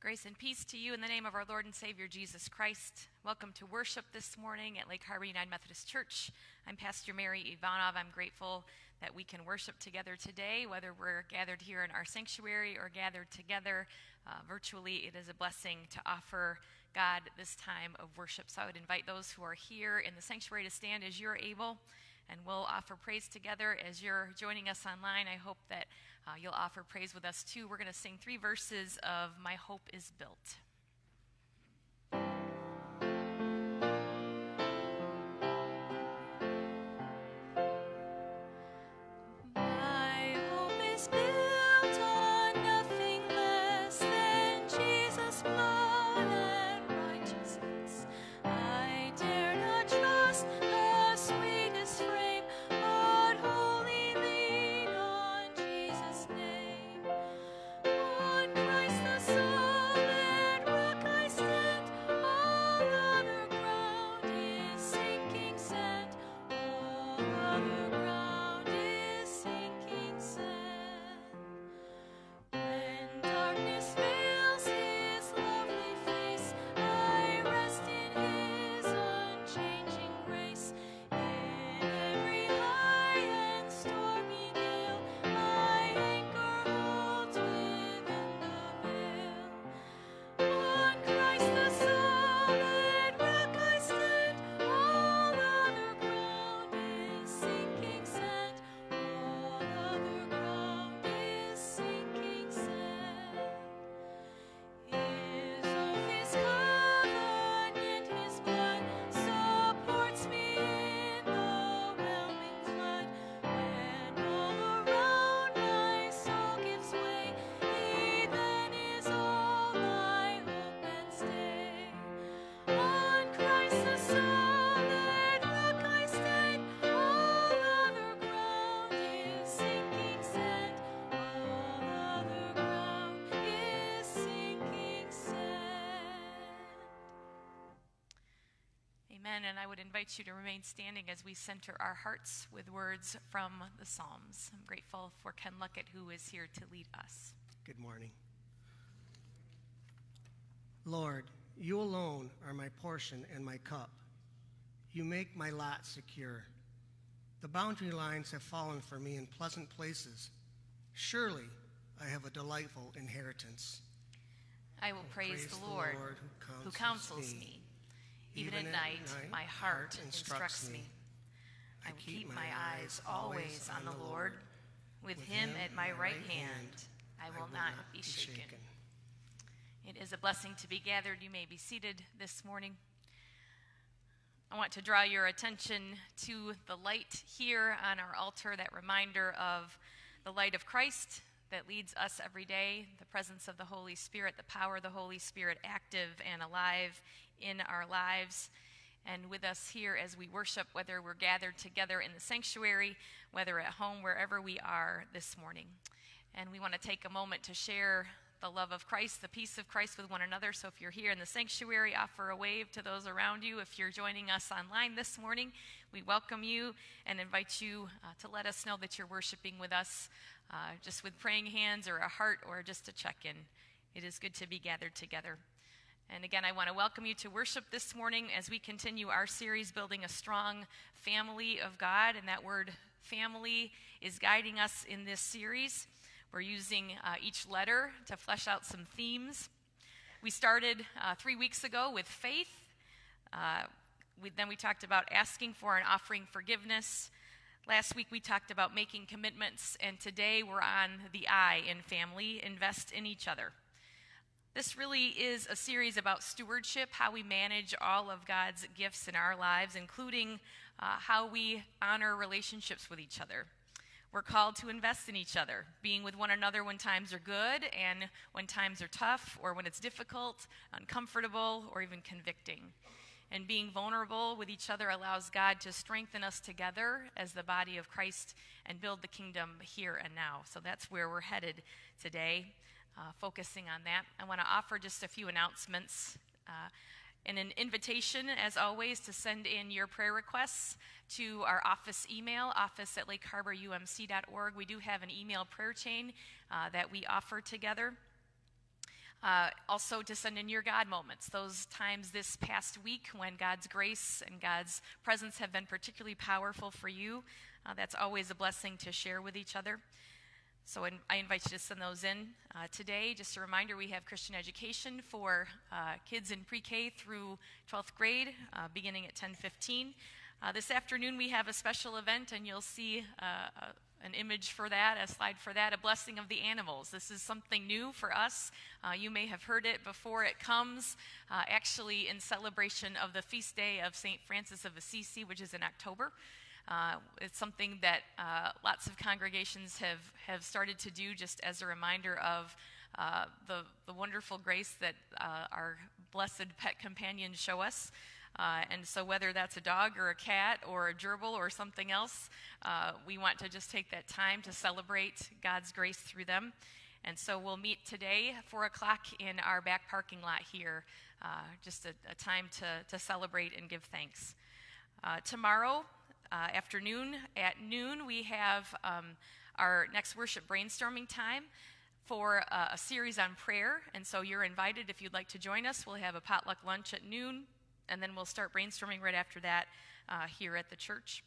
Grace and peace to you in the name of our Lord and Savior Jesus Christ. Welcome to worship this morning at Lake Harbor United Methodist Church. I'm Pastor Mary Ivanov. I'm grateful that we can worship together today, whether we're gathered here in our sanctuary or gathered together uh, virtually. It is a blessing to offer God this time of worship. So I would invite those who are here in the sanctuary to stand as you're able, and we'll offer praise together as you're joining us online. I hope that uh, you'll offer praise with us too. We're going to sing three verses of My Hope is Built. Invite you to remain standing as we center our hearts with words from the Psalms. I'm grateful for Ken Luckett, who is here to lead us. Good morning. Lord, you alone are my portion and my cup. You make my lot secure. The boundary lines have fallen for me in pleasant places. Surely I have a delightful inheritance. I will praise, praise the, Lord, the Lord who counsels, who counsels me. me. Even, at, night, my heart instructs me. I keep my eyes always on the Lord. With him at my right hand, I will not be shaken. It is a blessing to be gathered. You may be seated this morning. I want to draw your attention to the light here on our altar, that reminder of the light of Christ that leads us every day, the presence of the Holy Spirit, the power of the Holy Spirit active and alive in our lives and with us here as we worship, whether we're gathered together in the sanctuary, whether at home, wherever we are this morning. And we want to take a moment to share the love of Christ, the peace of Christ with one another. So if you're here in the sanctuary, offer a wave to those around you. If you're joining us online this morning, we welcome you and invite you uh, to let us know that you're worshiping with us, uh, just with praying hands or a heart or just a check in. It is good to be gathered together. And again, I want to welcome you to worship this morning as we continue our series, Building a Strong Family of God. And that word family is guiding us in this series. We're using uh, each letter to flesh out some themes. We started uh, three weeks ago with faith. Uh, we, then we talked about asking for and offering forgiveness. Last week we talked about making commitments, and today we're on the I in family invest in each other. This really is a series about stewardship, how we manage all of God's gifts in our lives, including uh, how we honor relationships with each other. We're called to invest in each other, being with one another when times are good and when times are tough or when it's difficult, uncomfortable, or even convicting. And being vulnerable with each other allows God to strengthen us together as the body of Christ and build the kingdom here and now. So that's where we're headed today uh, focusing on that. I want to offer just a few announcements. Uh, and an invitation, as always, to send in your prayer requests to our office email, office at lakeharborumc.org. We do have an email prayer chain uh, that we offer together. Uh, also, to send in your God moments, those times this past week when God's grace and God's presence have been particularly powerful for you. Uh, that's always a blessing to share with each other. So I invite you to send those in uh, today. Just a reminder, we have Christian education for uh, kids in pre-K through 12th grade, uh, beginning at 10:15. Uh, this afternoon we have a special event, and you'll see uh, an image for that, a slide for that, a blessing of the animals. This is something new for us. Uh, you may have heard it before it comes, actually in celebration of the feast day of St. Francis of Assisi, which is in October. Uh, it's something that uh, lots of congregations have, have started to do just as a reminder of uh, the, the wonderful grace that uh, our blessed pet companions show us. Uh, and so, whether that's a dog or a cat or a gerbil or something else, uh, we want to just take that time to celebrate God's grace through them. And so, we'll meet today, 4 o'clock, in our back parking lot here, just a, a, time to, to celebrate and give thanks. tomorrow, uh, afternoon. At noon, we have um, our next worship brainstorming time for uh, a series on prayer. And so you're invited if you'd like to join us. We'll have a potluck lunch at noon, and then we'll start brainstorming right after that uh, here at the church.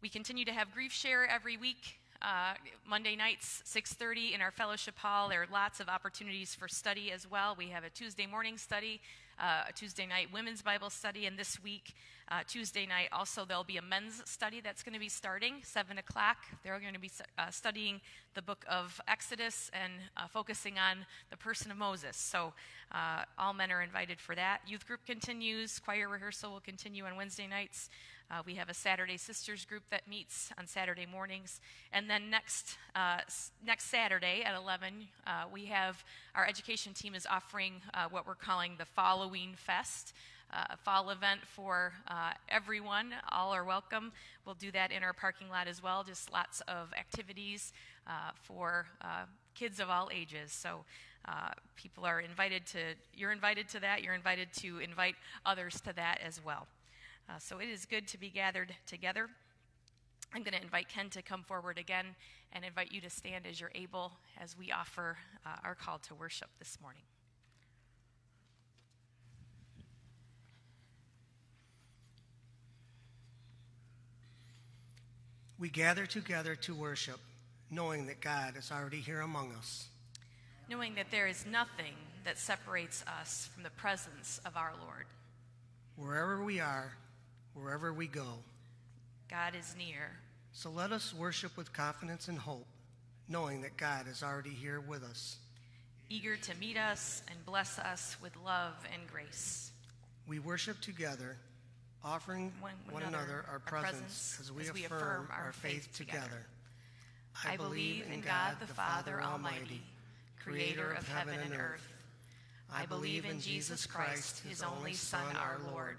We continue to have grief share every week. Uh, Monday nights, 6:30 in our fellowship hall. There are lots of opportunities for study as well. We have a Tuesday morning study, uh, Tuesday night women's Bible study, and this week uh, Tuesday night, also, there'll be a men's study that's going to be starting, 7 o'clock. They're going to be uh, studying the book of Exodus and uh, focusing on the person of Moses. So, uh, all men are invited for that. Youth group continues, choir rehearsal will continue on Wednesday nights. Uh, we have a Saturday Sisters group that meets on Saturday mornings. And then next, uh, next Saturday at 11, we have our education team is offering what we're calling the Following Fest uh, fall event for uh, everyone. All are welcome. We'll do that in our parking lot as well, just lots of activities uh, for uh, kids of all ages. So uh, people are invited to, you're invited to that. You're invited to invite others to that as well. Uh, so it is good to be gathered together. I'm going to invite Ken to come forward again and invite you to stand as you're able as we offer our call to worship this morning. We gather together to worship, knowing that God is already here among us. Knowing that there is nothing that separates us from the presence of our Lord. Wherever we are, wherever we go, God is near. So let us worship with confidence and hope, knowing that God is already here with us. Eager to meet us and bless us with love and grace. We worship together offering one, one another, our, presence, as we, as we affirm, affirm our faith together. together. I believe in God the Father Almighty, creator of heaven and earth. I believe in Jesus Christ, his only Son, our Lord,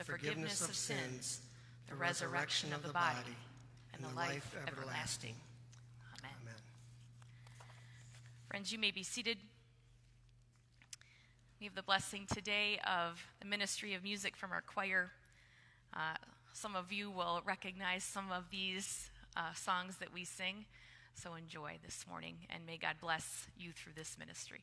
the forgiveness of sins, the resurrection of the body, and the life everlasting. Amen. Amen. Friends, you may be seated. We have the blessing today of the ministry of music from our choir. Uh, some of you will recognize some of these uh, songs that we sing. So enjoy this morning, and may God bless you through this ministry.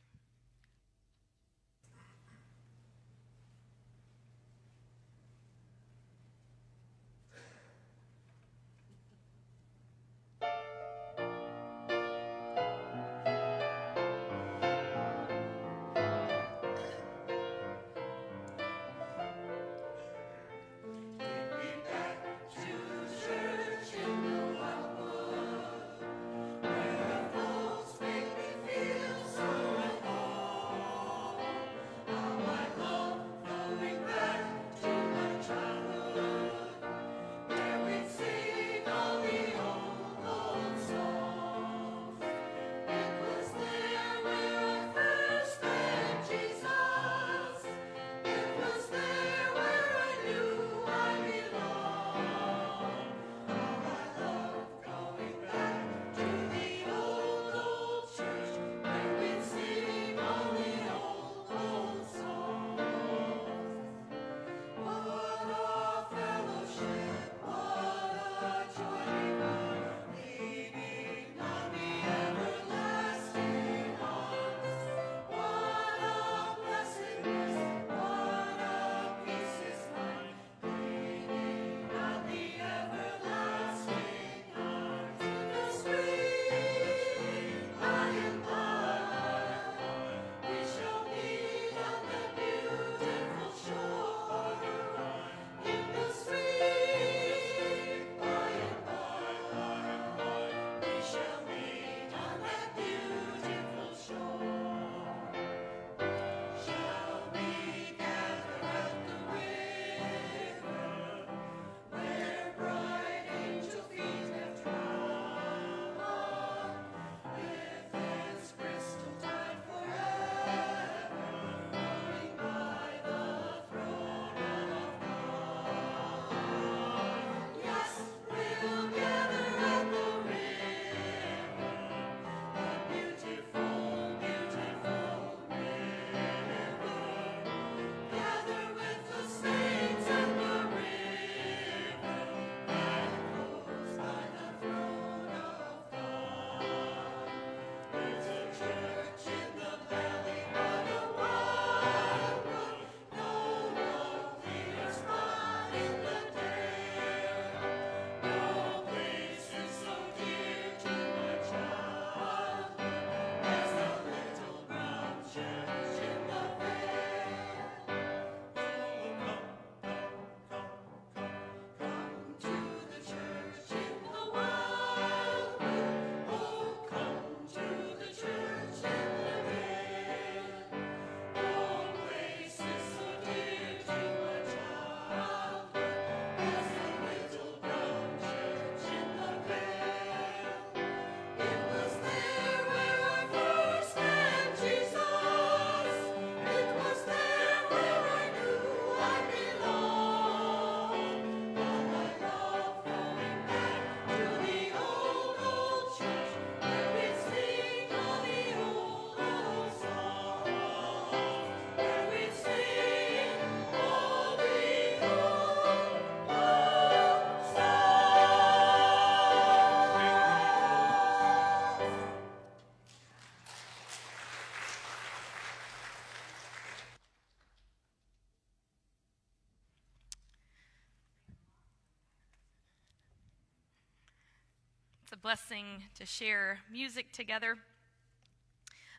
Blessing to share music together.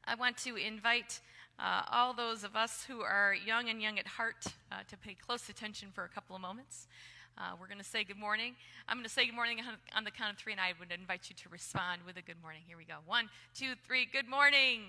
I want to invite uh, all those of us who are young and young at heart uh, to pay close attention for a couple of moments. Uh, we're going to say good morning. I'm going to say good morning on the count of three, and I would invite you to respond with a good morning. Here we go. One, two, three. Good morning.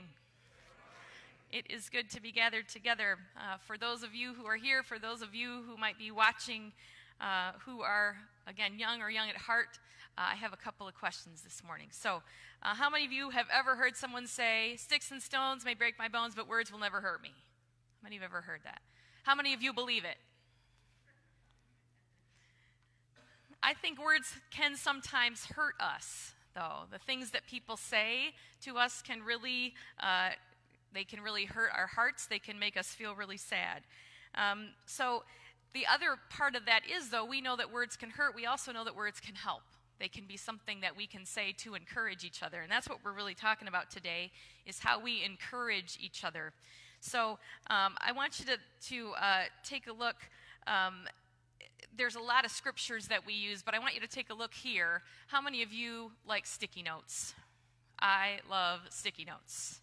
It is good to be gathered together. Uh, for those of you who are here, for those of you who might be watching, uh, who are, again, young or young at heart, uh, I have a couple of questions this morning. So, uh, how many of you have ever heard someone say, Sticks and stones may break my bones, but words will never hurt me? How many of you have ever heard that? How many of you believe it? I think words can sometimes hurt us, though. The things that people say to us can really, uh, they can really hurt our hearts. They can make us feel really sad. Um, so the other part of that is, though, we know that words can hurt. We also know that words can help. They can be something that we can say to encourage each other. And that's what we're really talking about today, is how we encourage each other. So um, I want you to, to uh, take a look. Um, there's a lot of scriptures that we use, but I want you to take a look here. How many of you like sticky notes? I love sticky notes.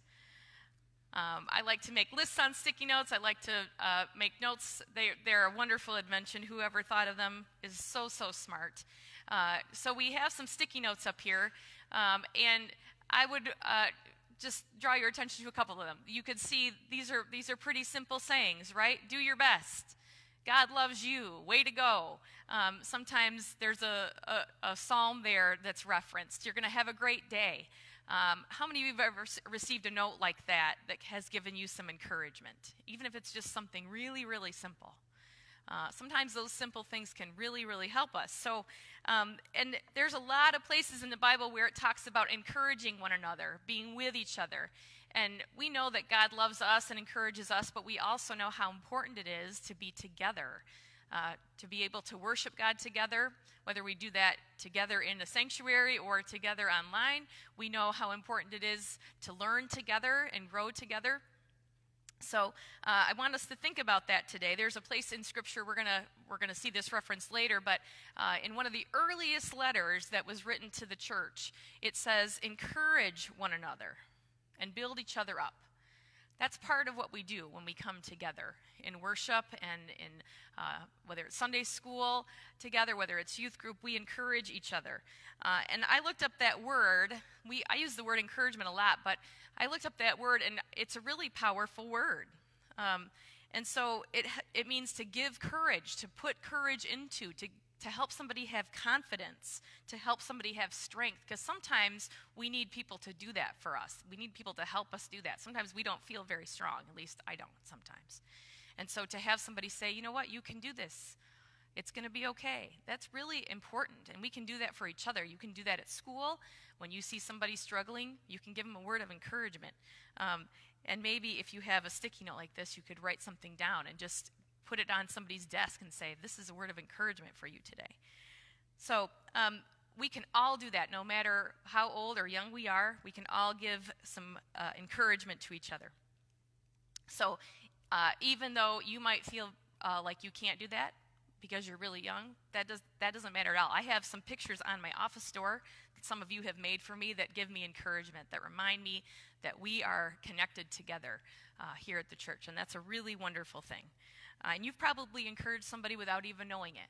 Um, I like to make lists on sticky notes. I like to uh, make notes. They, they're a wonderful invention. Whoever thought of them is so, so smart. Uh, so we have some sticky notes up here, um, and I would uh, just draw your attention to a couple of them. You could see these are these are pretty simple sayings, right? Do your best. God loves you. Way to go. Um, sometimes there's a, a, a, psalm there that's referenced. You're going to have a great day. Um, how many of you have ever received a note like that that has given you some encouragement, even if it's just something really, really simple? Uh, sometimes those simple things can really, really help us. So, um, and there's a lot of places in the Bible where it talks about encouraging one another, being with each other. And we know that God loves us and encourages us, but we also know how important it is to be together, uh, to be able to worship God together, whether we do that together in the sanctuary or together online. We know how important it is to learn together and grow together. So uh, I want us to think about that today. There's a place in Scripture we're gonna we're gonna see this reference later, but uh, in one of the earliest letters that was written to the church, it says, "Encourage one another and build each other up." That's part of what we do when we come together in worship and in uh, whether it's Sunday school together, whether it's youth group, we encourage each other. Uh, and I looked up that word. We I use the word encouragement a lot, but I looked up that word, and it's a really powerful word. Um, and so it it means to give courage, to put courage into, to to help somebody have confidence, to help somebody have strength, because sometimes we need people to do that for us. We need people to help us do that. Sometimes we don't feel very strong, at least I don't sometimes. And so to have somebody say, you know what, you can do this. It's going to be okay. That's really important. And we can do that for each other. You can do that at school. When you see somebody struggling, you can give them a word of encouragement. Um, and maybe if you have a sticky note like this, you could write something down and just put it on somebody's desk and say, This is a word of encouragement for you today. So um, we can all do that, no matter how old or young we are. We can all give some uh, encouragement to each other. So uh, even though you might feel uh, like you can't do that because you're really young, that, does, that doesn't matter at all. I have some pictures on my office door that some of you have made for me that give me encouragement, that remind me that we are connected together uh, here at the church. And that's a really wonderful thing. Uh, and you've probably encouraged somebody without even knowing it.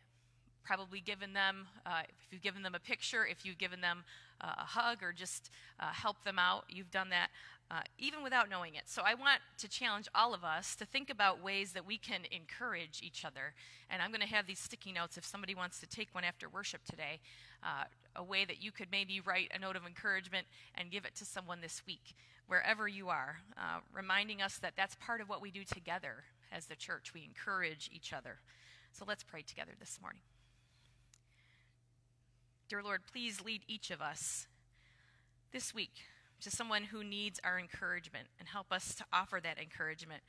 Probably given them, uh, if you've given them a picture, if you've given them uh, a hug or just uh, help them out, you've done that uh, even without knowing it. So I want to challenge all of us to think about ways that we can encourage each other. And I'm going to have these sticky notes if somebody wants to take one after worship today, uh, a way that you could maybe write a note of encouragement and give it to someone this week, wherever you are, reminding us that that's part of what we do together as the church. We encourage each other. So let's pray together this morning. Dear Lord, please lead each of us this week to someone who needs our encouragement and help us to offer that encouragement,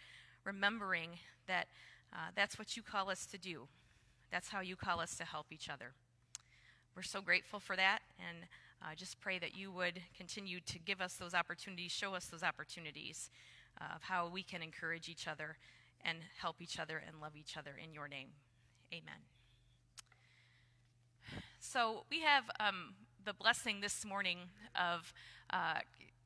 remembering that uh, that's what you call us to do. That's how you call us to help each other. We're so grateful for that, and uh, just pray that you would continue to give us those opportunities, show us those opportunities uh, of how we can encourage each other and help each other and love each other in your name. Amen. So we have um, the blessing this morning of, uh,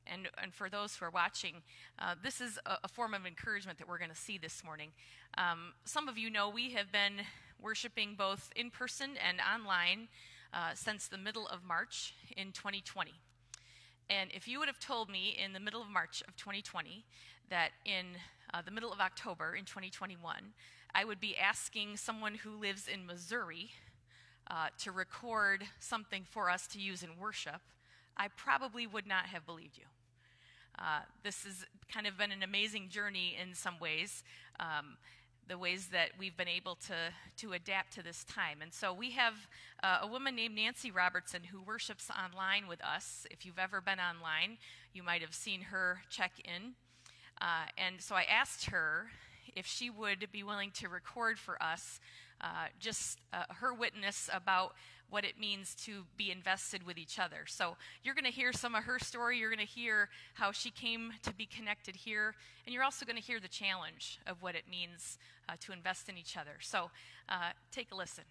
and, and for those who are watching, uh, this is a, a, form of encouragement that we're going to see this morning. Um, some of you know we have been worshiping both in person and online uh, since the middle of March in 2020. And if you would have told me in the middle of March of 2020 that in uh, the middle of October in 2021, I would be asking someone who lives in Missouri uh, to record something for us to use in worship, I probably would not have believed you. Uh, this has kind of been an amazing journey in some ways, um, the ways that we've been able to, to adapt to this time. And so we have uh, a woman named Nancy Robertson who worships online with us. If you've ever been online, you might have seen her check in. Uh, and so I asked her if she would be willing to record for us uh, just uh, her witness about what it means to be invested with each other. So you're going to hear some of her story. You're going to hear how she came to be connected here. And you're also going to hear the challenge of what it means uh, to invest in each other. So uh, take a listen.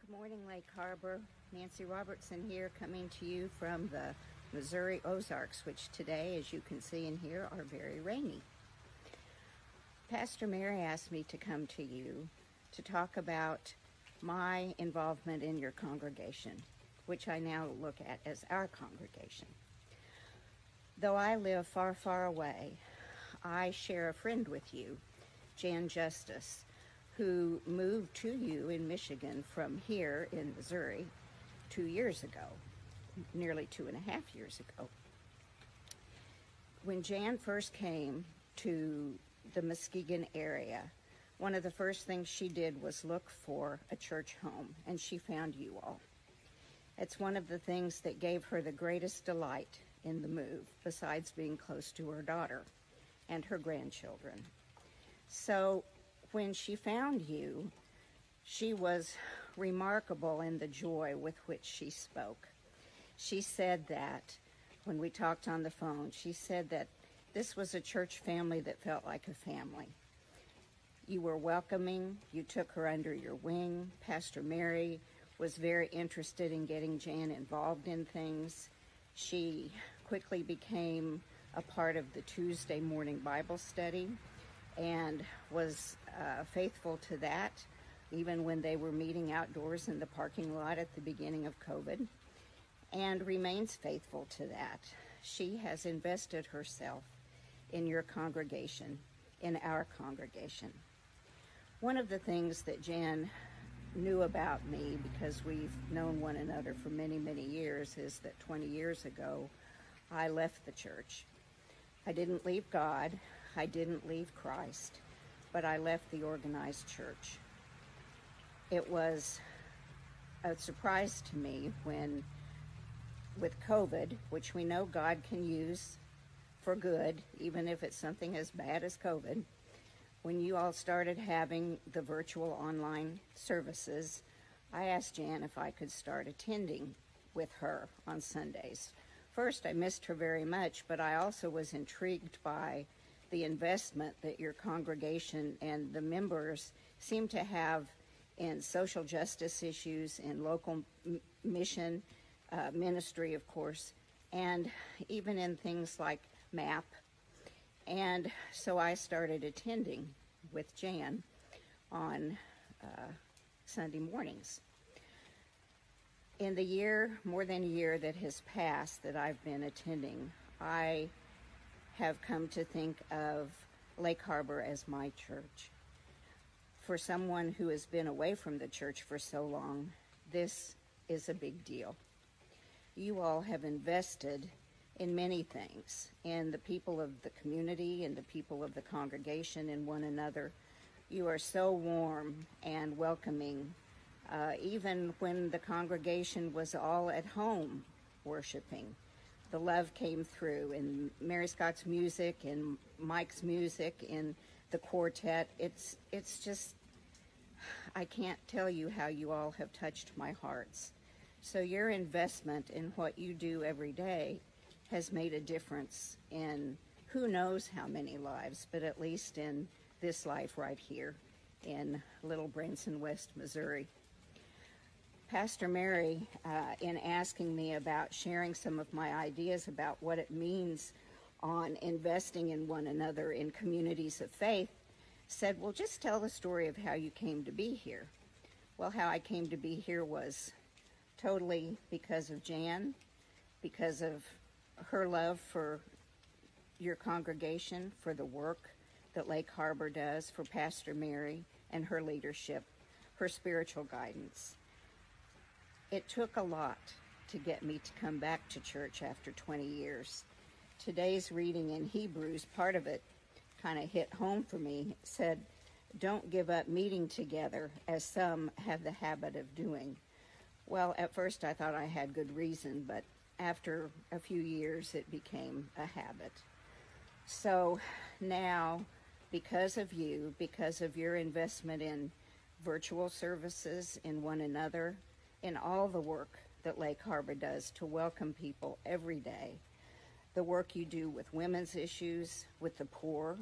Good morning, Lake Harbor. Nancy Robertson here, coming to you from the Missouri Ozarks, which today, as you can see and hear, are very rainy. Pastor Mary asked me to come to you to talk about my involvement in your congregation, which I now look at as our congregation. Though I live far, far away, I share a friend with you, Jan Justice, who moved to you in Michigan from here in Missouri two years ago, nearly two and a half years ago. When Jan first came to the Muskegon area, one of the first things she did was look for a church home, and she found you all. It's one of the things that gave her the greatest delight in the move, besides being close to her daughter and her grandchildren. So when she found you, she was remarkable in the joy with which she spoke. She said that when we talked on the phone, she said that this was a church family that felt like a family. You were welcoming, you took her under your wing. Pastor Mary was very interested in getting Jan involved in things. She quickly became a part of the Tuesday morning Bible study and was uh, faithful to that, even when they were meeting outdoors in the parking lot at the beginning of COVID, and remains faithful to that. She has invested herself in your congregation, in our congregation. One of the things that Jan knew about me, because we've known one another for many, many years, is that 20 years ago, I left the church. I didn't leave God, I didn't leave Christ, but I left the organized church. It was a surprise to me when, with COVID, which we know God can use for good, even if it's something as bad as COVID, when you all started having the virtual online services, I asked Jan if I could start attending with her on Sundays. First, I missed her very much, but I also was intrigued by the investment that your congregation and the members seem to have in social justice issues, in local mission, uh, ministry, of course, and even in things like map. And so I started attending with Jan on uh, Sunday mornings. In the year, more than a year that has passed that I've been attending, I have come to think of Lake Harbor as my church. For someone who has been away from the church for so long, this is a big deal. You all have invested in many things, in the people of the community and the people of the congregation in one another. You are so warm and welcoming, uh, even when the congregation was all at home worshiping. The love came through in Mary Scott's music and Mike's music in the quartet. It's it's just I can't tell you how you all have touched my hearts. So your investment in what you do every day has made a difference in who knows how many lives, but at least in this life right here in Little Branson, West Missouri. Pastor Mary, uh, in asking me about sharing some of my ideas about what it means on investing in one another in communities of faith, said, Well, just tell the story of how you came to be here. Well, how I came to be here was totally because of Jan, because of her love for your congregation, for the work that Lake Harbor does, for Pastor Mary and her leadership, her spiritual guidance. It took a lot to get me to come back to church after 20 years. Today's reading in Hebrews, part of it kind of hit home for me. It said, Don't give up meeting together as some have the habit of doing. Well, at first I thought I had good reason, but after a few years it became a habit. So now, because of you, because of your investment in virtual services, in one another, in all the work that Lake Harbor does to welcome people every day, the work you do with women's issues, with the poor,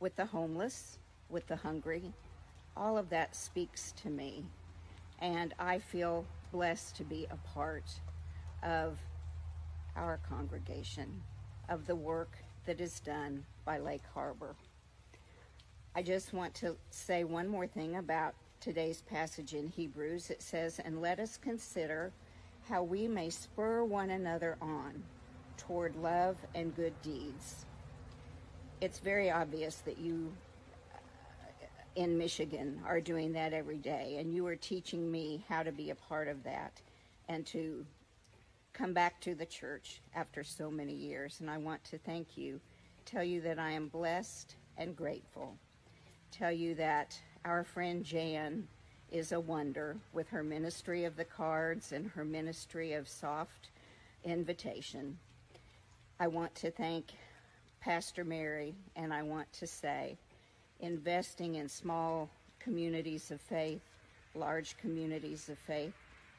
with the homeless, with the hungry, all of that speaks to me. And I feel blessed to be a part of our congregation, of the work that is done by Lake Harbor. I just want to say one more thing about today's passage in Hebrews. It says, And let us consider how we may spur one another on toward love and good deeds. It's very obvious that you in Michigan are doing that every day, and you are teaching me how to be a part of that and to come back to the church after so many years. And I want to thank you, tell you that I am blessed and grateful, tell you that our friend Jan is a wonder with her ministry of the cards and her ministry of soft invitation. I want to thank Pastor Mary, and I want to say, investing in small communities of faith, large communities of faith,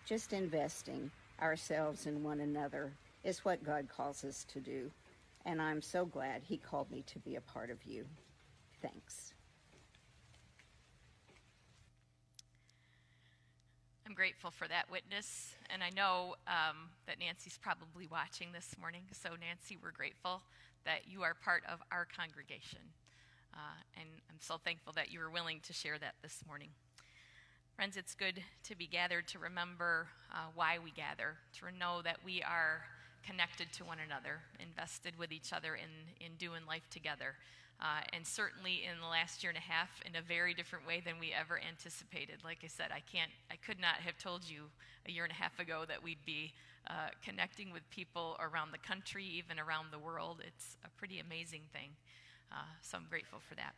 just investing ourselves in one another is what God calls us to do. And I'm so glad He called me to be a part of you. Thanks. I'm grateful for that witness, and I know um, that Nancy's probably watching this morning. So, Nancy, we're grateful that you are part of our congregation. Uh, and I'm so thankful that you were willing to share that this morning. Friends, it's good to be gathered to remember uh, why we gather, to know that we are connected to one another, invested with each other in, in doing life together. Uh, and certainly in the last year and a half, in a very different way than we ever anticipated. Like I said, I can't, I could not have told you a year and a half ago that we'd be uh, connecting with people around the country, even around the world. It's a pretty amazing thing. Uh, so I'm grateful for that.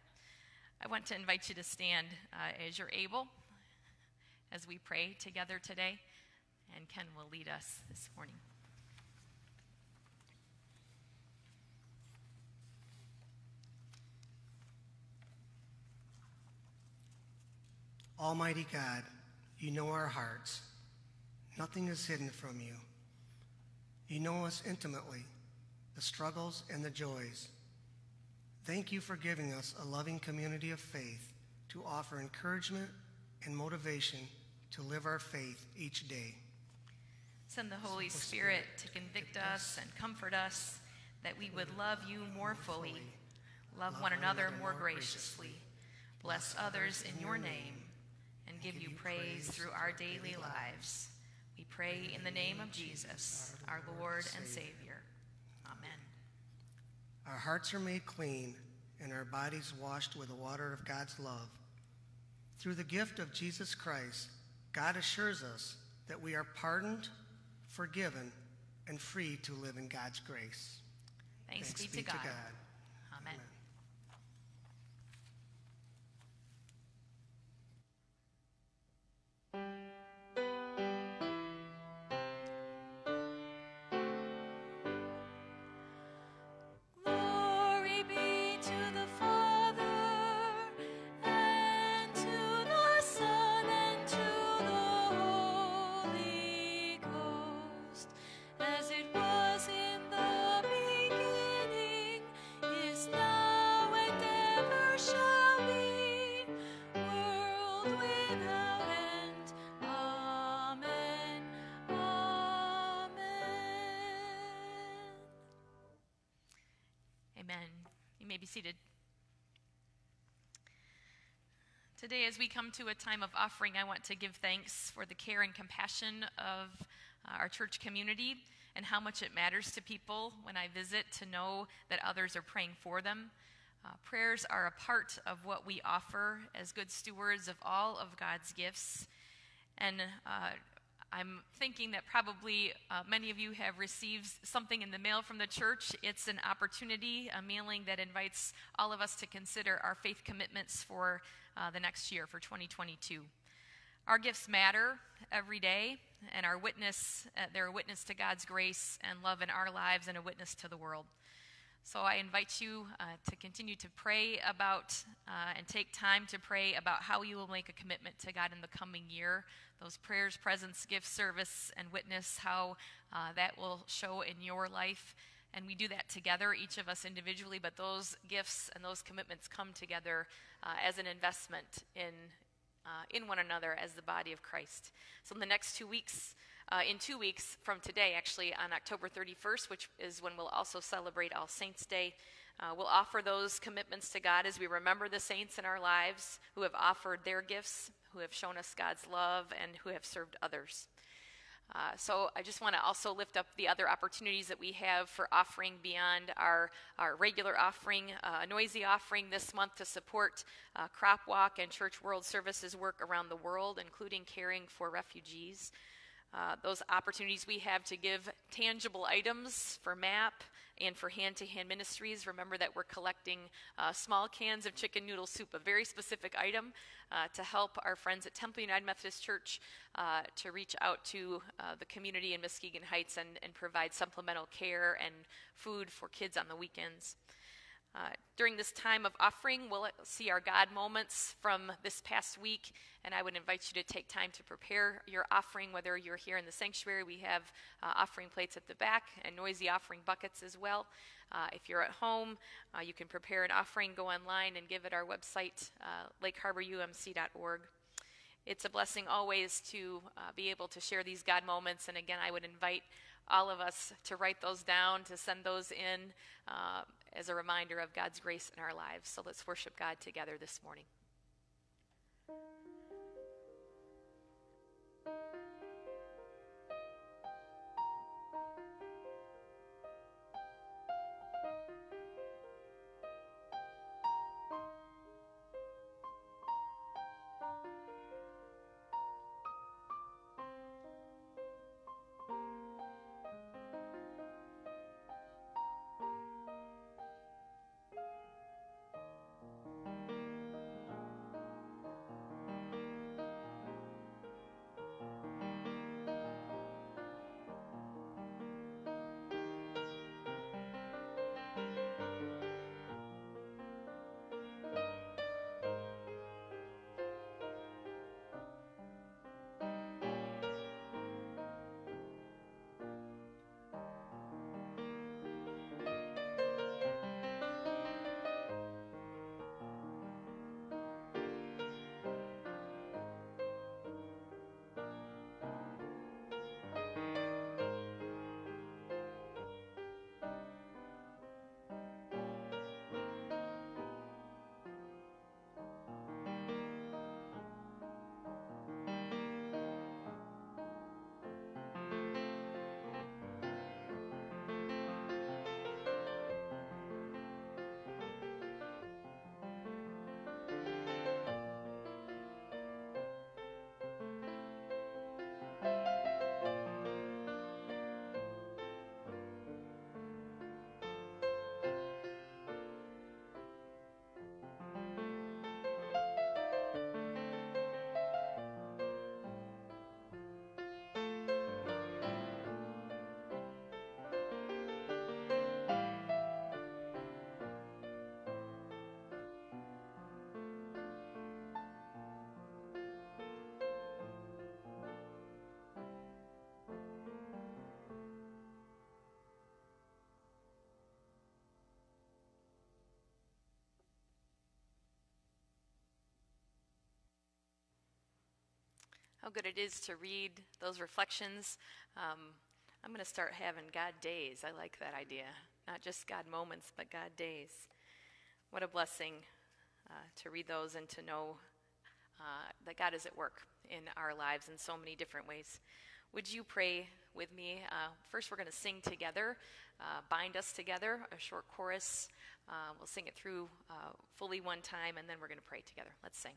I want to invite you to stand uh, as you're able as we pray together today, and Ken will lead us this morning. Almighty God, you know our hearts. Nothing is hidden from you. You know us intimately, the struggles and the joys. Thank you for giving us a loving community of faith to offer encouragement and motivation to live our faith each day. Send the Holy Spirit to convict us and comfort us that we would love you more fully, love one another more graciously, bless others in your name, and give you praise through our daily lives. We pray in the name of Jesus, our Lord and Savior. Our hearts are made clean and our bodies washed with the water of God's love. Through the gift of Jesus Christ, God assures us that we are pardoned, forgiven, and free to live in God's grace. Thanks, Thanks be, be, to, God. To God. As we come to a time of offering, I want to give thanks for the care and compassion of uh, our church community and how much it matters to people when I visit to know that others are praying for them. Uh, prayers are a part of what we offer as good stewards of all of God's gifts. And uh, I'm thinking that probably uh, many of you have received something in the mail from the church. It's an opportunity, a mailing that invites all of us to consider our faith commitments for uh, the next year, for 2022. Our gifts matter every day, and our witness, uh, they're a witness to God's grace and love in our lives and a witness to the world. So I invite you uh, to continue to pray about uh, and take time to pray about how you will make a commitment to God in the coming year. Those prayers, presence, gifts, service, and witness, how uh, that will show in your life. And we do that together, each of us individually, but those gifts and those commitments come together uh, as an investment in, uh, in one another as the body of Christ. So in the next two weeks, uh, in two weeks from today, actually, on October 31st, which is when we'll also celebrate All Saints' Day. Uh, we'll offer those commitments to God as we remember the saints in our lives who have offered their gifts, who have shown us God's love, and who have served others. Uh, so I just want to also lift up the other opportunities that we have for offering beyond our, our regular offering, uh, a noisy offering this month to support uh, Crop Walk and Church World Services work around the world, including caring for refugees. Uh, those opportunities we have to give tangible items for MAP and for hand to hand ministries. Remember that we're collecting uh, small cans of chicken noodle soup, a very specific item uh, to help our friends at Temple United Methodist Church uh, to reach out to uh, the community in Muskegon Heights and, and provide supplemental care and food for kids on the weekends. Uh, during this time of offering, we'll see our God moments from this past week, and I would invite you to take time to prepare your offering, whether you're here in the sanctuary. We have uh, offering plates at the back and noisy offering buckets as well. Uh, if you're at home, uh, you can prepare an offering, go online, and give it our website, uh, lakeharborumc.org. It's a blessing always to be able to share these God moments, and again, I would invite all of us to write those down, to send those in as a reminder of God's grace in our lives. So let's worship God together this morning. How good it is to read those reflections. Um, I'm going to start having God days. I like that idea. Not just God moments, but God days. What a blessing uh, to read those and to know uh, that God is at work in our lives in so many different ways. Would you pray with me? Uh, first, we're going to sing together, uh, Bind Us Together, a short chorus. Uh, we'll sing it through uh, fully one time, and then we're going to pray together. Let's sing.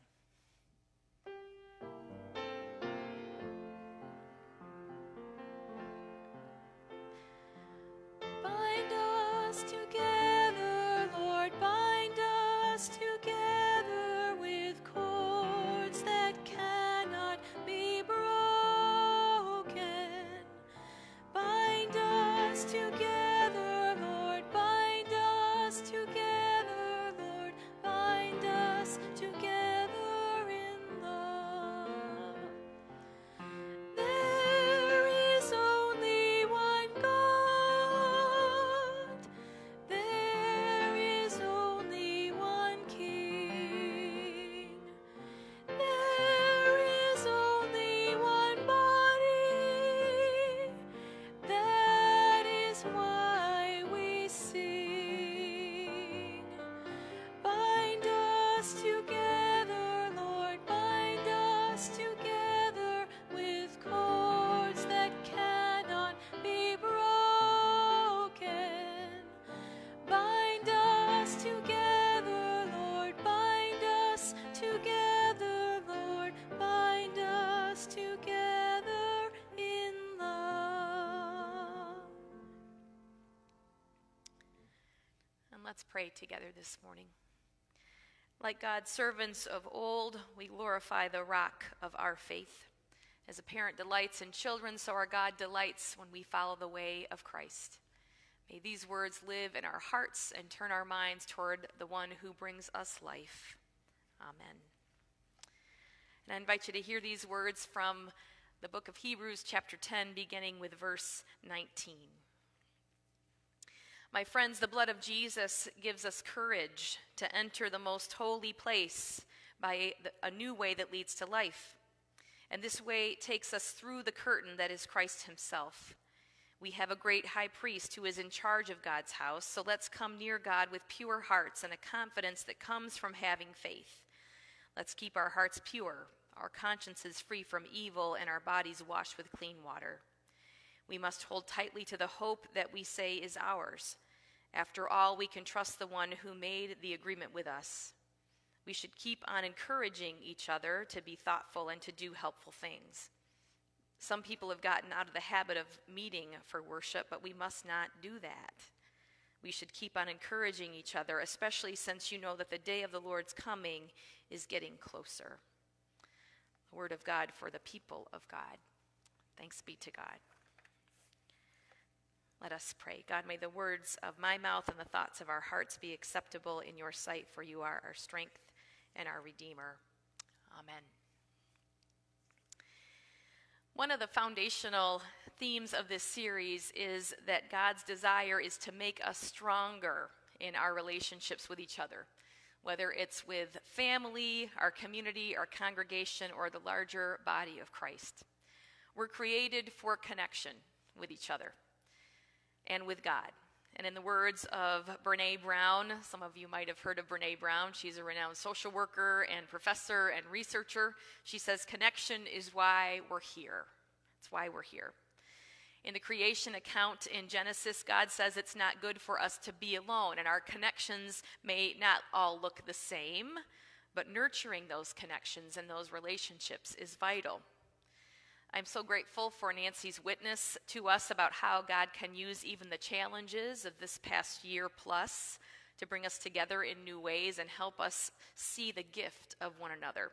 Pray together this morning. Like God's servants of old, we glorify the rock of our faith. As a parent delights in children, so our God delights when we follow the way of Christ. May these words live in our hearts and turn our minds toward the one who brings us life. Amen. And I invite you to hear these words from the book of Hebrews, chapter 10, beginning with verse 19. My friends, the blood of Jesus gives us courage to enter the most holy place by a new way that leads to life. And this way takes us through the curtain that is Christ Himself. We have a great high priest who is in charge of God's house, so let's come near God with pure hearts and a confidence that comes from having faith. Let's keep our hearts pure, our consciences free from evil, and our bodies washed with clean water. We must hold tightly to the hope that we say is ours. After all, we can trust the one who made the agreement with us. We should keep on encouraging each other to be thoughtful and to do helpful things. Some people have gotten out of the habit of meeting for worship, but we must not do that. We should keep on encouraging each other, especially since you know that the day of the Lord's coming is getting closer. The word of God for the people of God. Thanks be to God. Let us pray. God, may the words of my mouth and the thoughts of our hearts be acceptable in your sight, for you are our strength and our Redeemer. Amen. One of the foundational themes of this series is that God's desire is to make us stronger in our relationships with each other, whether it's with family, our community, our congregation, or the larger body of Christ. We're created for connection with each other and with God. And in the words of Brene Brown, some of you might have heard of Brene Brown. She's a renowned social worker and professor and researcher. She says, Connection is why we're here. It's why we're here. In the creation account in Genesis, God says it's not good for us to be alone, and our connections may not all look the same, but nurturing those connections and those relationships is vital. I'm so grateful for Nancy's witness to us about how God can use even the challenges of this past year plus to bring us together in new ways and help us see the gift of one another.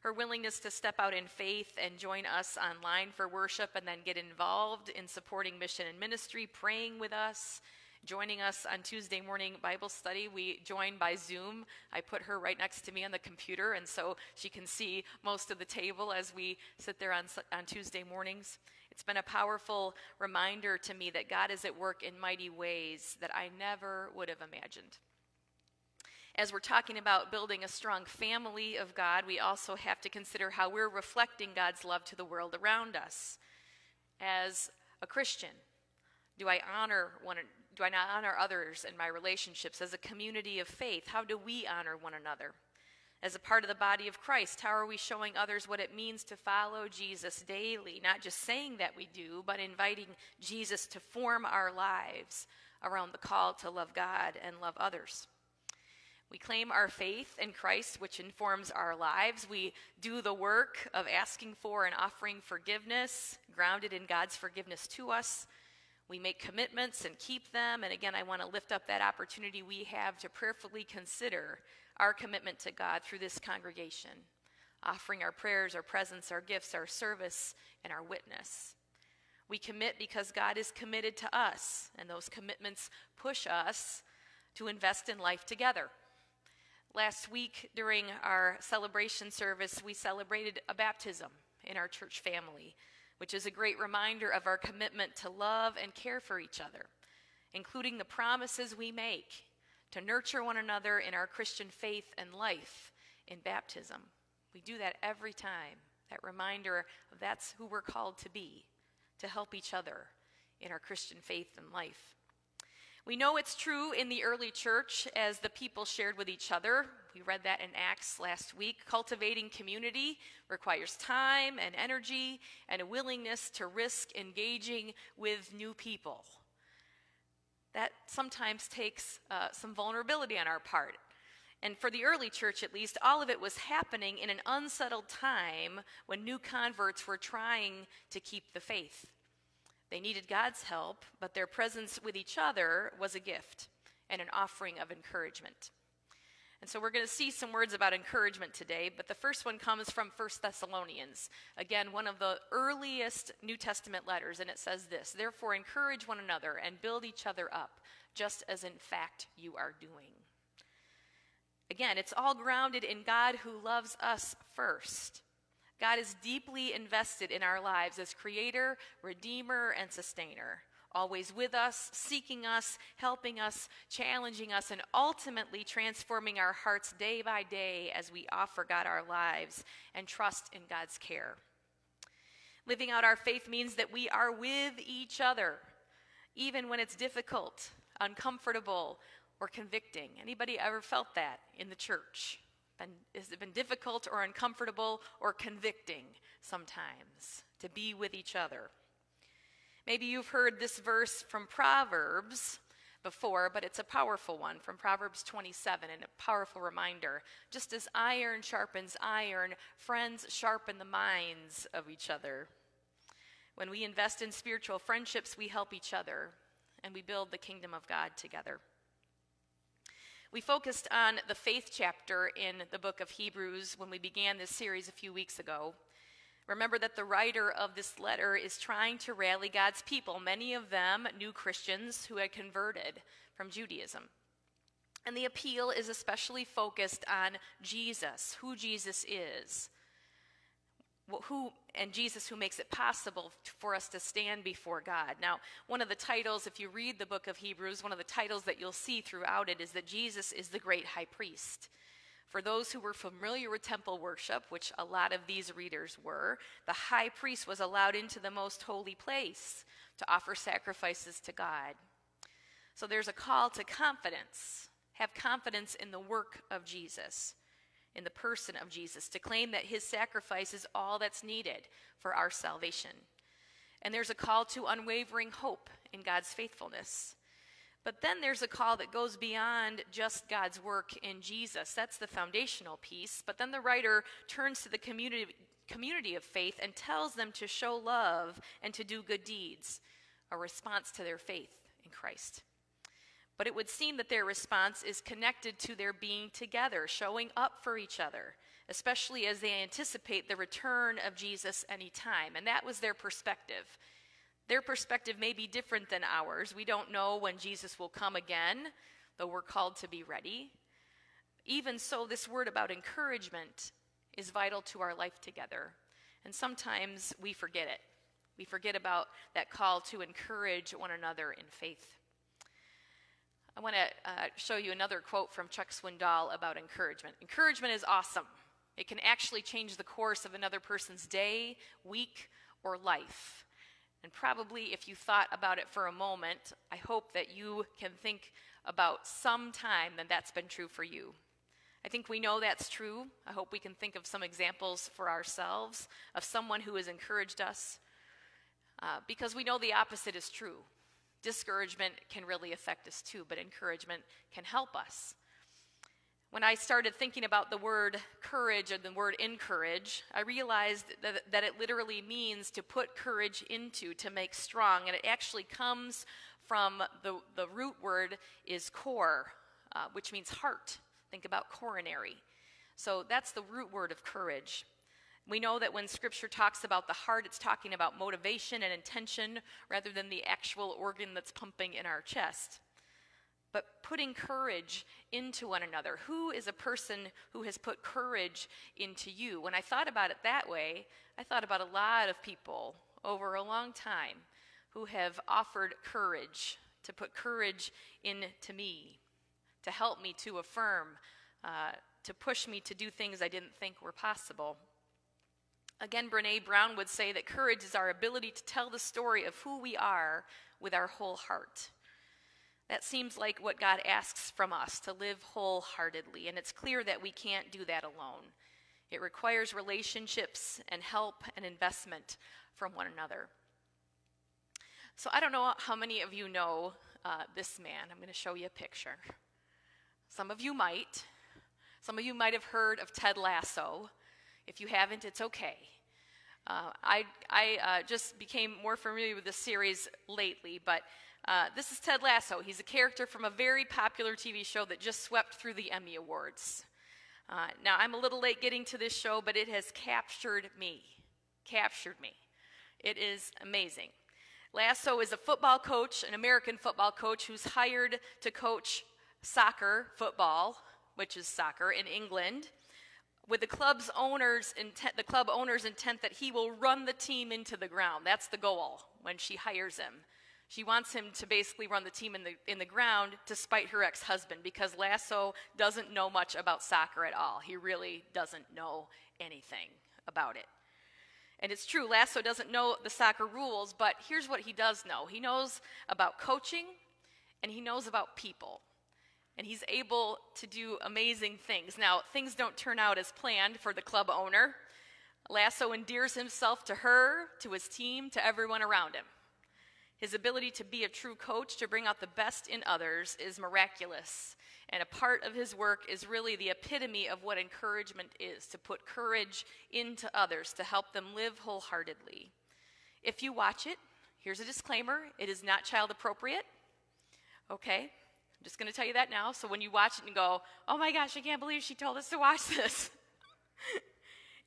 Her willingness to step out in faith and join us online for worship and then get involved in supporting mission and ministry, praying with us, joining us on Tuesday morning Bible study. We join by Zoom. I put her right next to me on the computer, and so she can see most of the table as we sit there on, on Tuesday mornings. It's been a powerful reminder to me that God is at work in mighty ways that I never would have imagined. As we're talking about building a strong family of God, we also have to consider how we're reflecting God's love to the world around us. As a Christian, do I honor one do I not honor others in my relationships as a community of faith? How do we honor one another? As a part of the body of Christ, how are we showing others what it means to follow Jesus daily? Not just saying that we do, but inviting Jesus to form our lives around the call to love God and love others. We claim our faith in Christ, which informs our lives. We do the work of asking for and offering forgiveness, grounded in God's forgiveness to us. We make commitments and keep them. And again, I want to lift up that opportunity we have to prayerfully consider our commitment to God through this congregation, offering our prayers, our presence, our gifts, our service, and our witness. We commit because God is committed to us, and those commitments push us to invest in life together. Last week, during our celebration service, we celebrated a baptism in our church family, which is a great reminder of our commitment to love and care for each other, including the promises we make to nurture one another in our Christian faith and life in baptism. We do that every time, that reminder of that's who we're called to be, to help each other in our Christian faith and life. We know it's true in the early church as the people shared with each other. We read that in Acts last week. Cultivating community requires time and energy and a willingness to risk engaging with new people. That sometimes takes uh, some vulnerability on our part. And for the early church, at least, all of it was happening in an unsettled time when new converts were trying to keep the faith. They needed God's help, but their presence with each other was a gift and an offering of encouragement. And so we're going to see some words about encouragement today, but the first one comes from 1 Thessalonians. Again, one of the earliest New Testament letters, and it says this Therefore, encourage one another and build each other up, just as in fact you are doing. Again, it's all grounded in God who loves us first. God is deeply invested in our lives as creator, redeemer, and sustainer, always with us, seeking us, helping us, challenging us, and ultimately transforming our hearts day by day as we offer God our lives and trust in God's care. Living out our faith means that we are with each other, even when it's difficult, uncomfortable, or convicting. Anybody ever felt that in the church? Been, has it been difficult or uncomfortable or convicting sometimes to be with each other? Maybe you've heard this verse from Proverbs before, but it's a powerful one from Proverbs 27 and a powerful reminder. Just as iron sharpens iron, friends sharpen the minds of each other. When we invest in spiritual friendships, we help each other and we build the kingdom of God together. We focused on the faith chapter in the book of Hebrews when we began this series a few weeks ago. Remember that the writer of this letter is trying to rally God's people, many of them new Christians who had converted from Judaism. And the appeal is especially focused on Jesus, who Jesus is who and Jesus who makes it possible for us to stand before God. Now, one of the titles if you read the book of Hebrews, one of the titles that you'll see throughout it is that Jesus is the great high priest. For those who were familiar with temple worship, which a lot of these readers were, the high priest was allowed into the most holy place to offer sacrifices to God. So there's a call to confidence. Have confidence in the work of Jesus in the person of Jesus to claim that his sacrifice is all that's needed for our salvation. And there's a call to unwavering hope in God's faithfulness. But then there's a call that goes beyond just God's work in Jesus. That's the foundational piece. But then the writer turns to the community, community of faith and tells them to show love and to do good deeds, a response to their faith in Christ. But it would seem that their response is connected to their being together, showing up for each other, especially as they anticipate the return of Jesus anytime. And that was their perspective. Their perspective may be different than ours. We don't know when Jesus will come again, though we're called to be ready. Even so, this word about encouragement is vital to our life together. And sometimes we forget it. We forget about that call to encourage one another in faith. I want to uh, show you another quote from Chuck Swindoll about encouragement. Encouragement is awesome. It can actually change the course of another person's day, week, or life. And probably if you thought about it for a moment, I hope that you can think about some time that that's been true for you. I think we know that's true. I hope we can think of some examples for ourselves of someone who has encouraged us uh, because we know the opposite is true. Discouragement can really affect us too, but encouragement can help us. When I started thinking about the word courage or the word encourage, I realized that, that it literally means to put courage into, to make strong. And it actually comes from the, the root word is core, uh, which means heart. Think about coronary. So that's the root word of courage. We know that when scripture talks about the heart, it's talking about motivation and intention rather than the actual organ that's pumping in our chest but putting courage into one another. Who is a person who has put courage into you? When I thought about it that way, I thought about a lot of people over a long time who have offered courage, to put courage into me, to help me, to affirm, uh, to push me to do things I didn't think were possible. Again, Brene Brown would say that courage is our ability to tell the story of who we are with our whole heart. That seems like what God asks from us to live wholeheartedly, and it's clear that we can't do that alone. It requires relationships and help and investment from one another. So I don't know how many of you know uh, this man. I'm going to show you a picture. Some of you might. Some of you might have heard of Ted Lasso. If you haven't, it's okay. Uh, I, I uh, just became more familiar with this series lately, but uh, this is Ted Lasso. He's a character from a very popular TV show that just swept through the Emmy Awards. Uh, now, I'm a little late getting to this show, but it has captured me. Captured me. It is amazing. Lasso is a football coach, an American football coach, who's hired to coach soccer, football, which is soccer, in England, with the club's owners intent, the club owner's intent that he will run the team into the ground. That's the goal when she hires him. She wants him to basically run the team in the, in the ground to spite her ex husband because Lasso doesn't know much about soccer at all. He really doesn't know anything about it. And it's true, Lasso doesn't know the soccer rules, but here's what he does know he knows about coaching and he knows about people. And he's able to do amazing things. Now, things don't turn out as planned for the club owner. Lasso endears himself to her, to his team, to everyone around him. His ability to be a true coach, to bring out the best in others, is miraculous. And a part of his work is really the epitome of what encouragement is to put courage into others, to help them live wholeheartedly. If you watch it, here's a disclaimer it is not child appropriate. Okay? I'm just going to tell you that now. So when you watch it and go, oh my gosh, I can't believe she told us to watch this.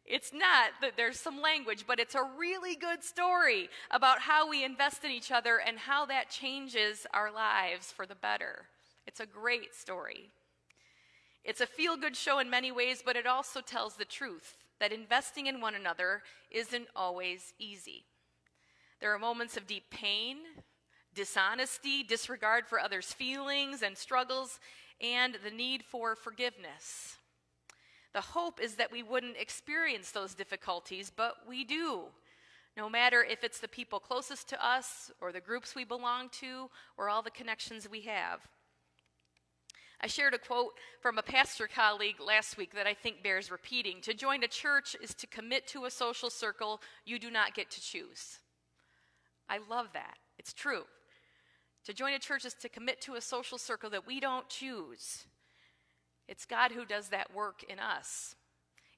It's not that there's some language, but it's a really good story about how we invest in each other and how that changes our lives for the better. It's a great story. It's a feel good show in many ways, but it also tells the truth that investing in one another isn't always easy. There are moments of deep pain, dishonesty, disregard for others' feelings and struggles, and the need for forgiveness. The hope is that we wouldn't experience those difficulties, but we do. No matter if it's the people closest to us, or the groups we belong to, or all the connections we have. I shared a quote from a pastor colleague last week that I think bears repeating. To join a church is to commit to a social circle you do not get to choose. I love that. It's true. To join a church is to commit to a social circle that we don't choose. It's God who does that work in us.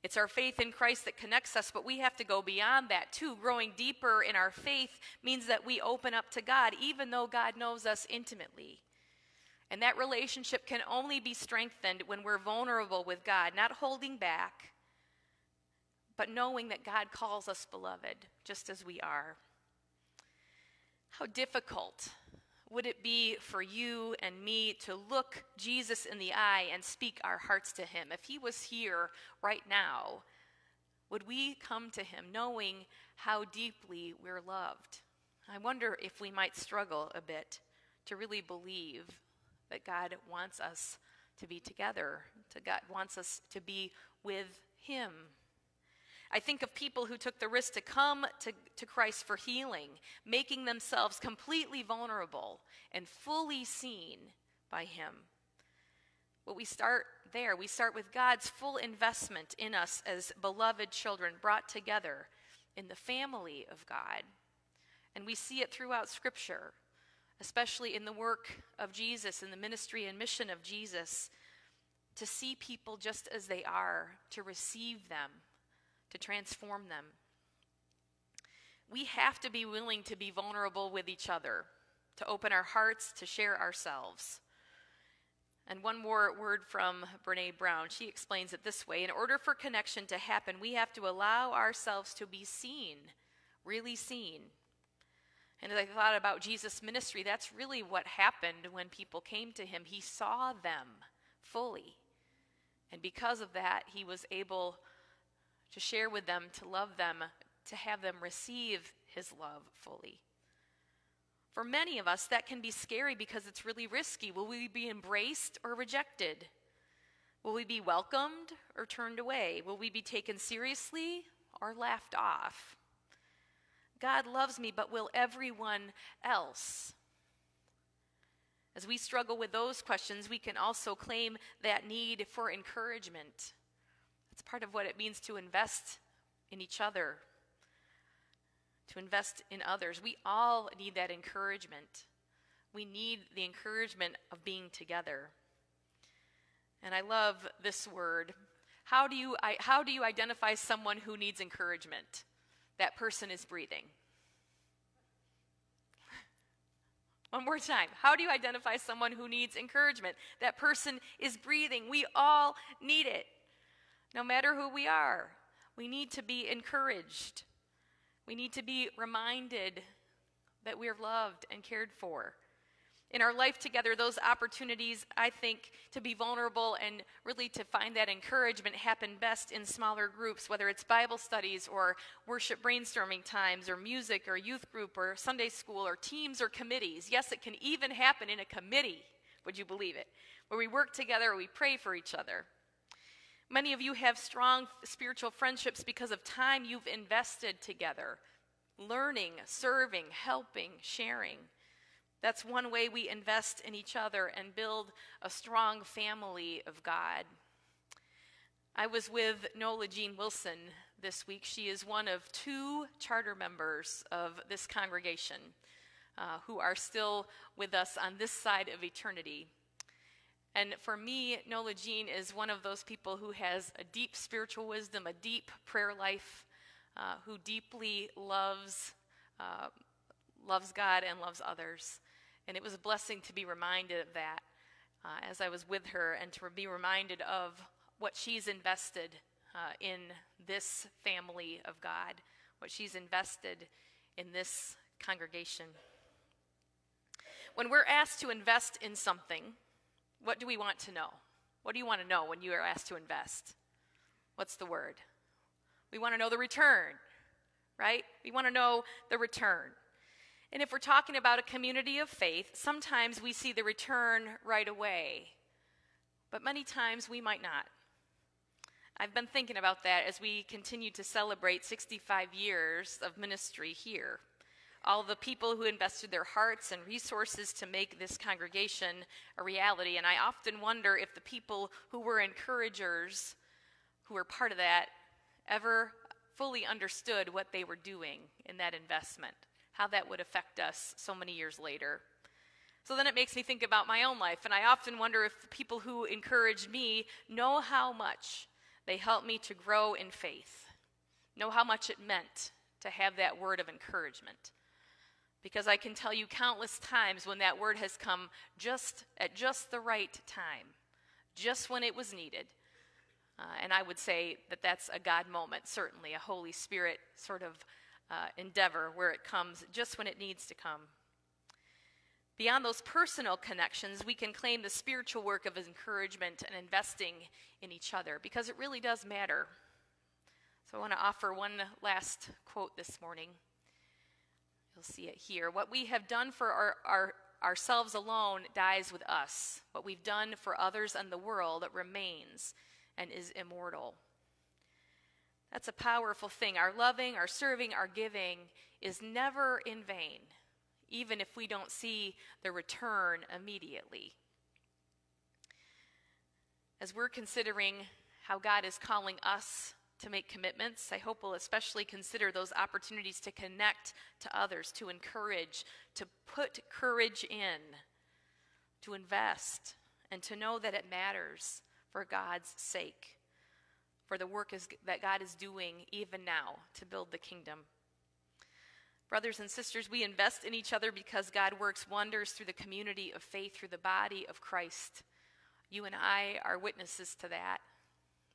It's our faith in Christ that connects us, but we have to go beyond that too. Growing deeper in our faith means that we open up to God, even though God knows us intimately. And that relationship can only be strengthened when we're vulnerable with God, not holding back, but knowing that God calls us beloved, just as we are. How difficult would it be for you and me to look Jesus in the eye and speak our hearts to him? If he was here right now, would we come to him knowing how deeply we're loved? I wonder if we might struggle a bit to really believe that God wants us to be together, to God wants us to be with him. I think of people who took the risk to come to, to Christ for healing, making themselves completely vulnerable and fully seen by Him. But we start there. We start with God's full investment in us as beloved children brought together in the family of God. And we see it throughout Scripture, especially in the work of Jesus, in the ministry and mission of Jesus, to see people just as they are, to receive them to transform them. We have to be willing to be vulnerable with each other, to open our hearts, to share ourselves. And one more word from Brene Brown. She explains it this way In order for connection to happen, we have to allow ourselves to be seen, really seen. And as I thought about Jesus' ministry, that's really what happened when people came to him. He saw them fully. And because of that, he was able to share with them, to love them, to have them receive his love fully. For many of us, that can be scary because it's really risky. Will we be embraced or rejected? Will we be welcomed or turned away? Will we be taken seriously or laughed off? God loves me, but will everyone else? As we struggle with those questions, we can also claim that need for encouragement part of what it means to invest in each other, to invest in others. We all need that encouragement. We need the encouragement of being together. And I love this word. How do you, how do you identify someone who needs encouragement? That person is breathing. One more time. How do you identify someone who needs encouragement? That person is breathing. We all need it. No matter who we are, we need to be encouraged. We need to be reminded that we are loved and cared for. In our life together, those opportunities, I think, to be vulnerable and really to find that encouragement happen best in smaller groups, whether it's Bible studies or worship brainstorming times or music or youth group or Sunday school or teams or committees. Yes, it can even happen in a committee, would you believe it? Where we work together, we pray for each other. Many of you have strong spiritual friendships because of time you've invested together, learning, serving, helping, sharing. That's one way we invest in each other and build a strong family of God. I was with Nola Jean Wilson this week. She is one of two charter members of this congregation uh, who are still with us on this side of eternity. And for me, Nola Jean is one of those people who has a deep spiritual wisdom, a deep prayer life, uh, who deeply loves, uh, loves God and loves others. And it was a blessing to be reminded of that uh, as I was with her and to be reminded of what she's invested uh, in this family of God, what she's invested in this congregation. When we're asked to invest in something, what do we want to know? What do you want to know when you are asked to invest? What's the word? We want to know the return, right? We want to know the return. And if we're talking about a community of faith, sometimes we see the return right away, but many times we might not. I've been thinking about that as we continue to celebrate 65 years of ministry here all the people who invested their hearts and resources to make this congregation a reality. And I often wonder if the people who were encouragers, who were part of that, ever fully understood what they were doing in that investment, how that would affect us so many years later. So then it makes me think about my own life, and I often wonder if the people who encouraged me know how much they helped me to grow in faith, know how much it meant to have that word of encouragement because I can tell you countless times when that word has come just at just the right time, just when it was needed. Uh, and I would say that that's a God moment, certainly a Holy Spirit sort of uh, endeavor where it comes just when it needs to come. Beyond those personal connections, we can claim the spiritual work of encouragement and investing in each other because it really does matter. So I want to offer one last quote this morning. You'll see it here. What we have done for our, our, ourselves alone dies with us. What we've done for others and the world remains and is immortal. That's a powerful thing. Our loving, our serving, our giving is never in vain, even if we don't see the return immediately. As we're considering how God is calling us to make commitments, I hope we'll especially consider those opportunities to connect to others, to encourage, to put courage in, to invest, and to know that it matters for God's sake for the work is, that God is doing even now to build the kingdom. Brothers and sisters, we invest in each other because God works wonders through the community of faith, through the body of Christ. You and I are witnesses to that.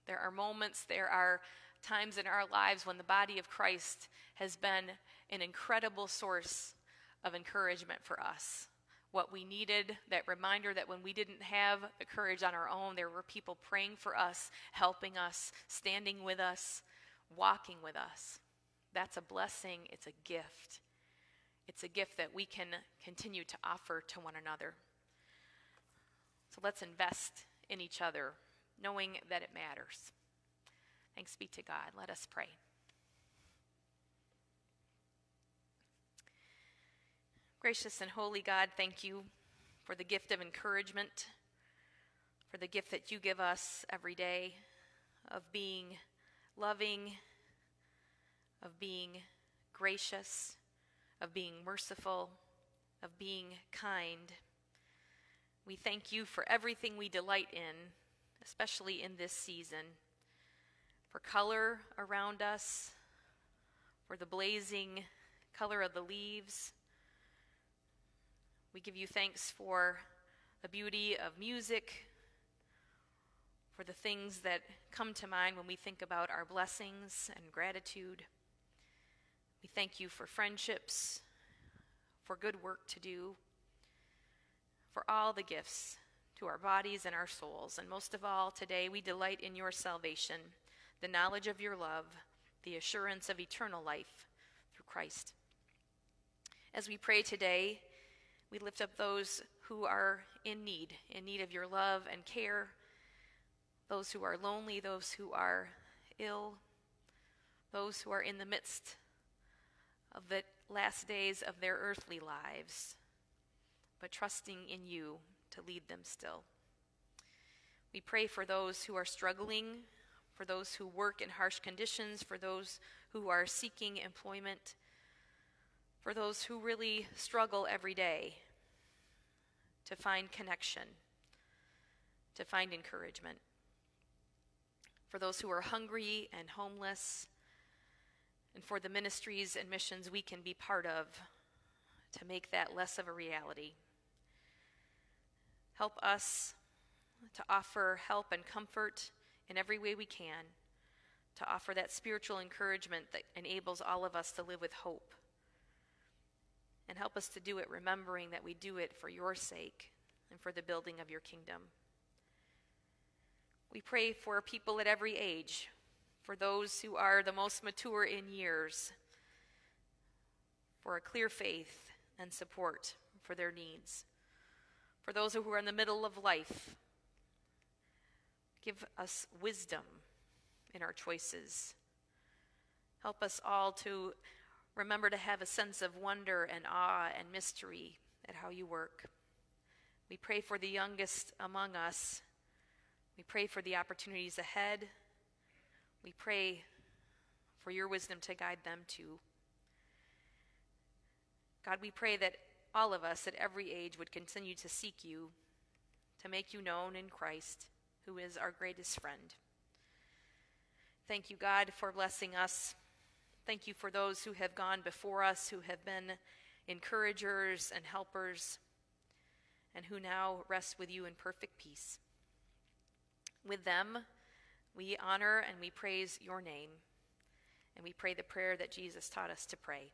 There are moments, there are times in our lives when the body of Christ has been an incredible source of encouragement for us what we needed, that reminder that when we didn't have the courage on our own, there were people praying for us, helping us, standing with us, walking with us. That's a blessing, it's a gift. It's a gift that we can continue to offer to one another. So let's invest in each other, knowing that it matters. Thanks be to God. Let us pray. Gracious and holy God, thank you for the gift of encouragement, for the gift that you give us every day of being loving, of being gracious, of being merciful, of being kind. We thank you for everything we delight in, especially in this season, for color around us, for the blazing color of the leaves we give you thanks for the beauty of music, for the things that come to mind when we think about our blessings and gratitude. We thank you for friendships, for good work to do, for all the gifts to our bodies and our souls. And most of all, today we delight in your salvation, the knowledge of your love, the assurance of eternal life through Christ. As we pray today, we lift up those who are in need, in need of your love and care, those who are lonely, those who are ill, those who are in the midst of the last days of their earthly lives, but trusting in you to lead them still. We pray for those who are struggling, for those who work in harsh conditions, for those who are seeking employment for those who really struggle every day to find connection, to find encouragement. For those who are hungry and homeless, and for the ministries and missions we can be part of to make that less of a reality. Help us to offer help and comfort in every way we can, to offer that spiritual encouragement that enables all of us to live with hope and help us to do it remembering that we do it for your sake and for the building of your kingdom. We pray for people at every age, for those who are the most mature in years, for a clear faith and support for their needs. For those who are in the middle of life, give us wisdom in our choices. Help us all to Remember to have a sense of wonder and awe and mystery at how you work. We pray for the youngest among us. We pray for the opportunities ahead. We pray for your wisdom to guide them too. God, we pray that all of us at every age would continue to seek you, to make you known in Christ, who is our greatest friend. Thank you, God, for blessing us Thank you for those who have gone before us, who have been encouragers and helpers, and who now rest with you in perfect peace. With them, we honor and we praise your name, and we pray the prayer that Jesus taught us to pray.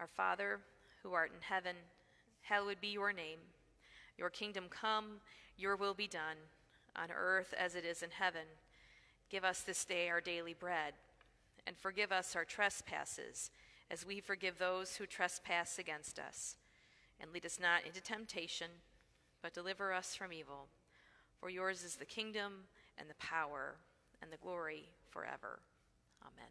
Our Father, who art in heaven, hallowed be your name. Your kingdom come, your will be done, on earth as it is in heaven. Give us this day our daily bread and forgive us our trespasses, as we forgive those who trespass against us. And lead us not into temptation, but deliver us from evil. For yours is the kingdom, and the power, and the glory forever. Amen.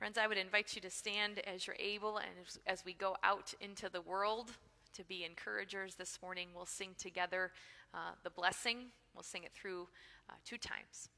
Friends, I would invite you to stand as you're able and as, as we go out into the world to be encouragers this morning. We'll sing together uh, the blessing. We'll sing it through uh, two times.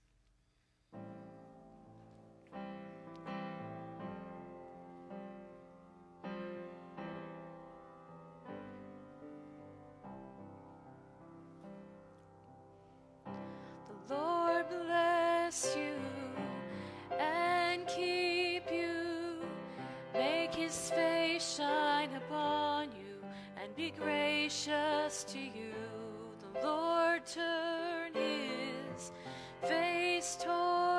Gracious to you. The Lord turn his face toward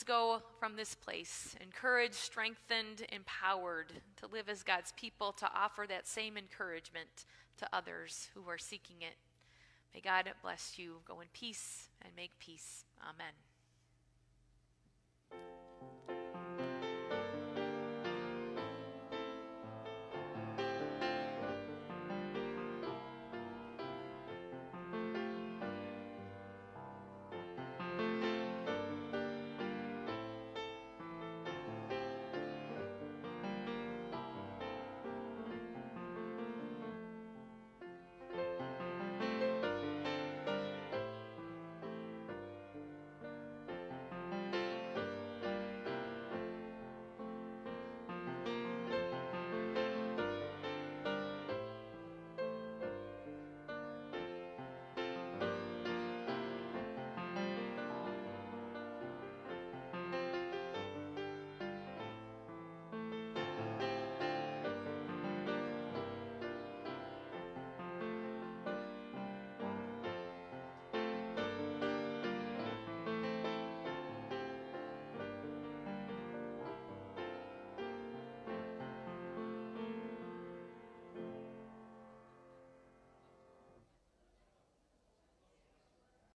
Friends, go from this place encouraged, strengthened, empowered to live as God's people, to offer that same encouragement to others who are seeking it. May God bless you. Go in peace and make peace. Amen.